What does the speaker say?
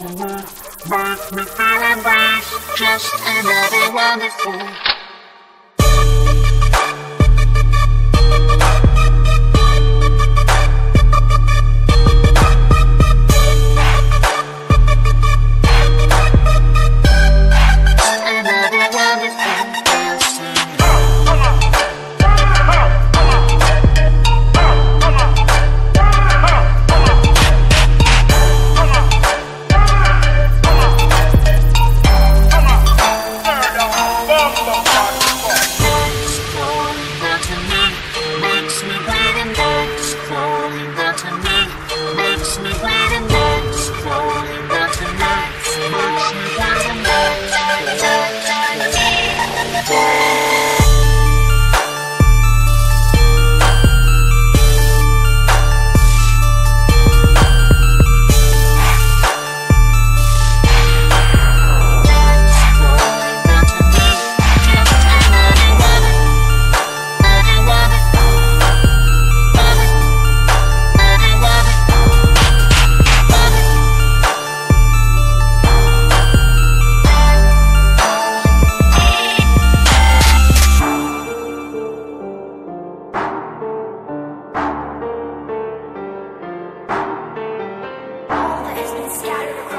Make me feel embraced, just another wonderful. Scattered